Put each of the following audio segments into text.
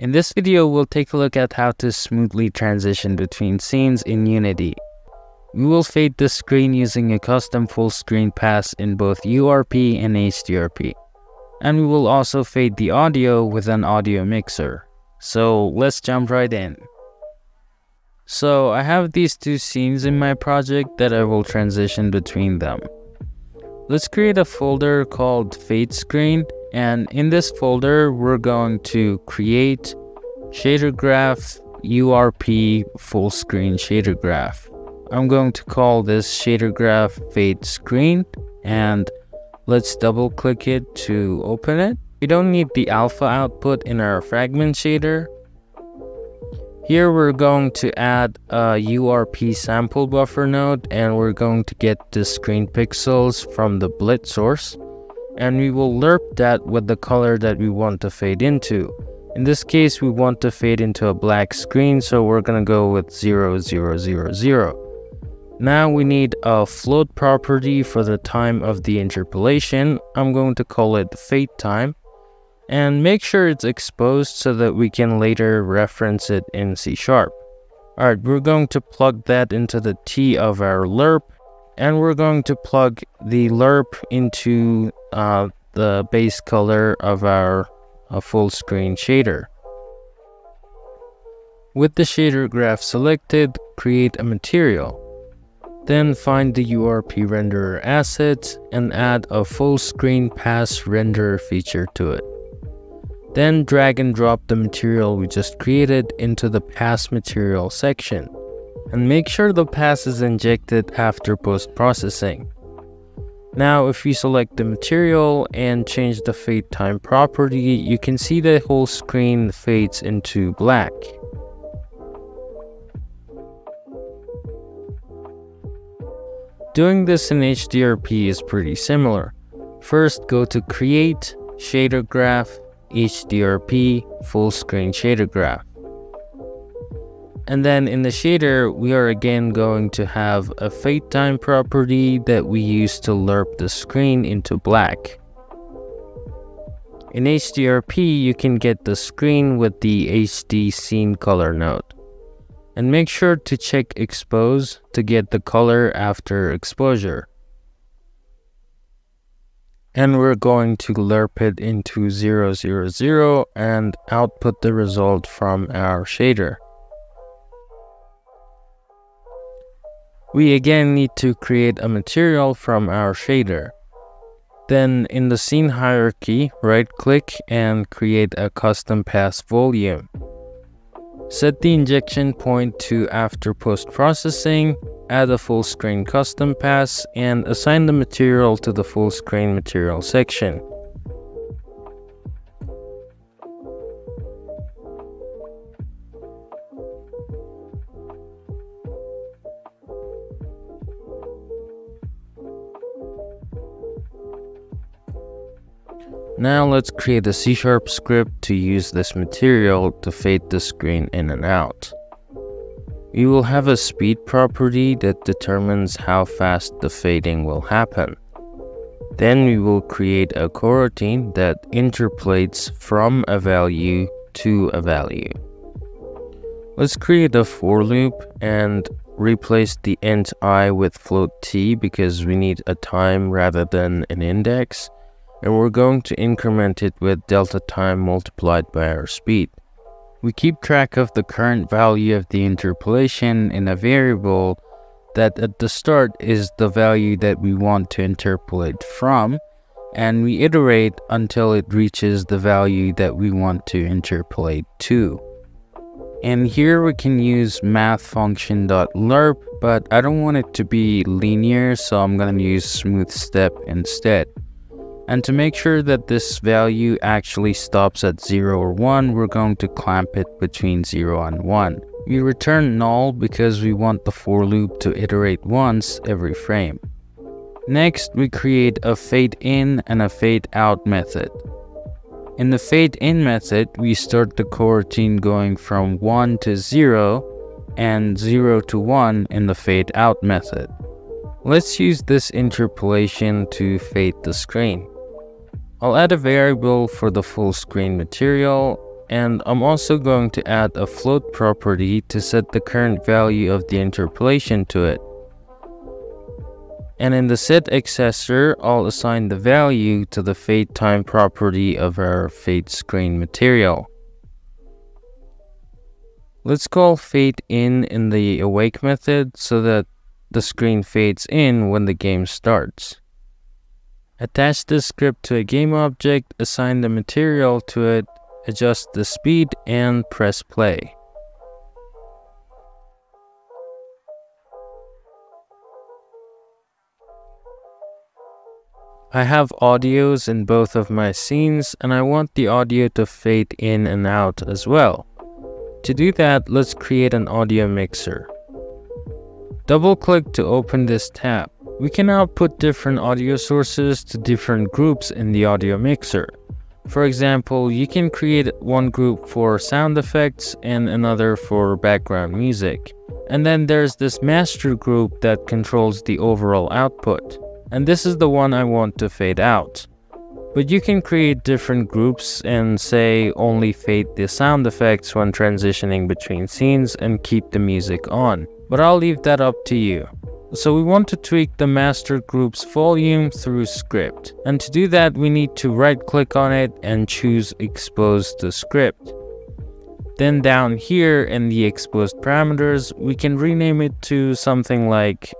In this video, we'll take a look at how to smoothly transition between scenes in Unity. We will fade the screen using a custom full screen pass in both URP and HDRP. And we will also fade the audio with an audio mixer. So let's jump right in. So I have these two scenes in my project that I will transition between them. Let's create a folder called fade screen and in this folder, we're going to create shader graph URP full screen shader graph. I'm going to call this shader graph fade screen and let's double click it to open it. We don't need the alpha output in our fragment shader. Here we're going to add a URP sample buffer node and we're going to get the screen pixels from the blit source and we will lerp that with the color that we want to fade into. In this case, we want to fade into a black screen, so we're gonna go with 0, 0, 0, 0. Now we need a float property for the time of the interpolation. I'm going to call it fade time. And make sure it's exposed so that we can later reference it in C Sharp. Alright, we're going to plug that into the T of our lerp and we're going to plug the lerp into uh, the base color of our uh, full screen shader. With the shader graph selected, create a material. Then find the URP renderer asset and add a full screen pass renderer feature to it. Then drag and drop the material we just created into the pass material section and make sure the pass is injected after post-processing. Now if we select the material and change the fade time property, you can see the whole screen fades into black. Doing this in HDRP is pretty similar. First go to create, shader graph, HDRP, full screen shader graph. And then in the shader, we are again going to have a fade time property that we use to lerp the screen into black. In HDRP, you can get the screen with the HD scene color node. And make sure to check expose to get the color after exposure. And we're going to lerp it into 000 and output the result from our shader. We again need to create a material from our shader. Then in the scene hierarchy, right click and create a custom pass volume. Set the injection point to after post-processing, add a full screen custom pass, and assign the material to the full screen material section. Now let's create a C-sharp script to use this material to fade the screen in and out. We will have a speed property that determines how fast the fading will happen. Then we will create a coroutine that interpolates from a value to a value. Let's create a for loop and replace the int i with float t because we need a time rather than an index and we're going to increment it with delta time multiplied by our speed. We keep track of the current value of the interpolation in a variable that at the start is the value that we want to interpolate from, and we iterate until it reaches the value that we want to interpolate to. And here we can use math function.lerp, but I don't want it to be linear, so I'm going to use smooth step instead. And to make sure that this value actually stops at 0 or 1, we're going to clamp it between 0 and 1. We return null because we want the for loop to iterate once every frame. Next, we create a fade in and a fade out method. In the fade in method, we start the coroutine going from 1 to 0 and 0 to 1 in the fade out method. Let's use this interpolation to fade the screen. I'll add a variable for the full screen material and I'm also going to add a float property to set the current value of the interpolation to it. And in the set accessor, I'll assign the value to the fade time property of our fade screen material. Let's call fade in in the awake method so that the screen fades in when the game starts. Attach this script to a game object, assign the material to it, adjust the speed, and press play. I have audios in both of my scenes and I want the audio to fade in and out as well. To do that, let's create an audio mixer. Double click to open this tab. We can output different audio sources to different groups in the audio mixer. For example, you can create one group for sound effects and another for background music. And then there's this master group that controls the overall output and this is the one I want to fade out. But you can create different groups and say only fade the sound effects when transitioning between scenes and keep the music on. But I'll leave that up to you. So we want to tweak the master group's volume through script. And to do that, we need to right click on it and choose expose the script. Then down here in the exposed parameters, we can rename it to something like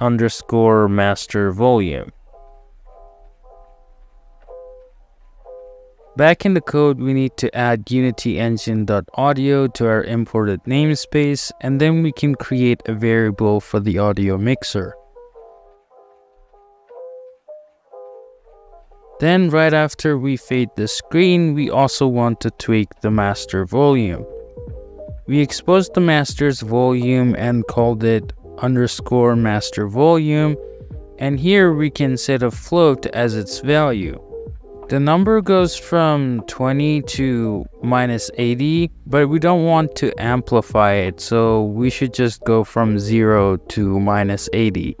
underscore master volume. Back in the code, we need to add unityengine.audio to our imported namespace, and then we can create a variable for the audio mixer. Then right after we fade the screen, we also want to tweak the master volume. We exposed the master's volume and called it underscore master volume and here we can set a float as its value. The number goes from 20 to minus 80, but we don't want to amplify it, so we should just go from 0 to minus 80.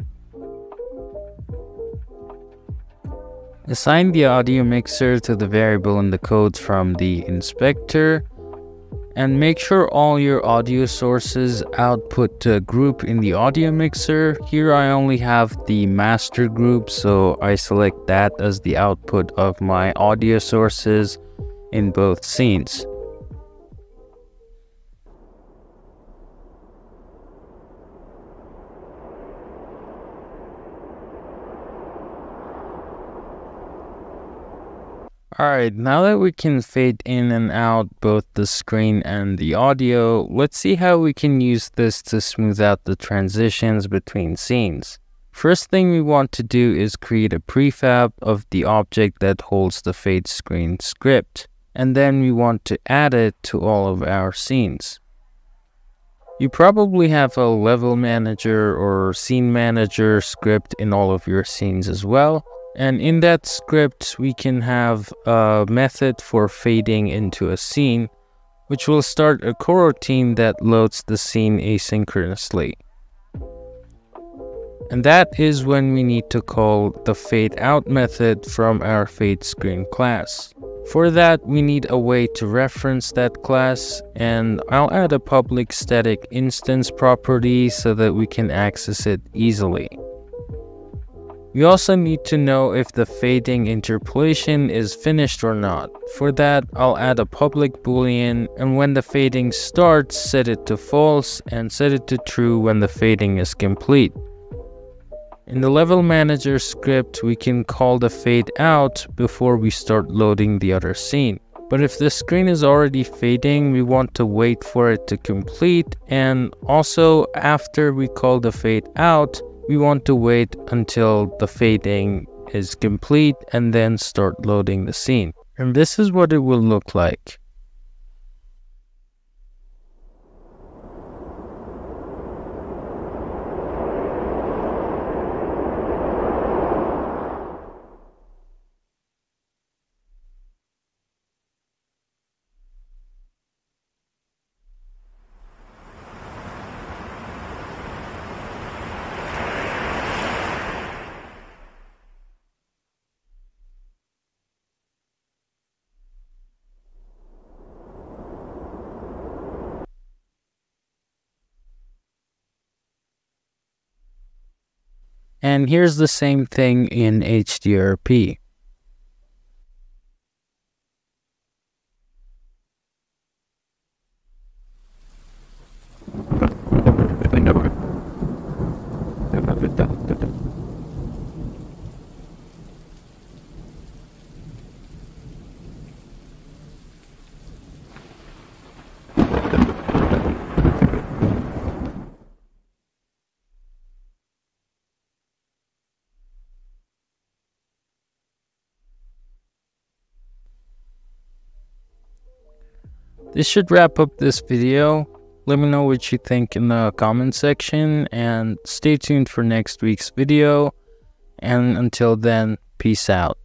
Assign the audio mixer to the variable in the codes from the inspector and make sure all your audio sources output to a group in the audio mixer. Here I only have the master group, so I select that as the output of my audio sources in both scenes. Alright, now that we can fade in and out both the screen and the audio, let's see how we can use this to smooth out the transitions between scenes. First thing we want to do is create a prefab of the object that holds the fade screen script, and then we want to add it to all of our scenes. You probably have a level manager or scene manager script in all of your scenes as well, and in that script, we can have a method for fading into a scene, which will start a coroutine that loads the scene asynchronously. And that is when we need to call the fade out method from our fade screen class. For that, we need a way to reference that class, and I'll add a public static instance property so that we can access it easily. We also need to know if the fading interpolation is finished or not. For that, I'll add a public boolean and when the fading starts, set it to false and set it to true when the fading is complete. In the level manager script, we can call the fade out before we start loading the other scene. But if the screen is already fading, we want to wait for it to complete and also after we call the fade out, we want to wait until the fading is complete and then start loading the scene. And this is what it will look like. And here's the same thing in HDRP. This should wrap up this video. Let me know what you think in the comment section and stay tuned for next week's video. And until then, peace out.